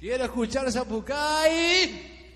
Quiero escuchar a Zapucay.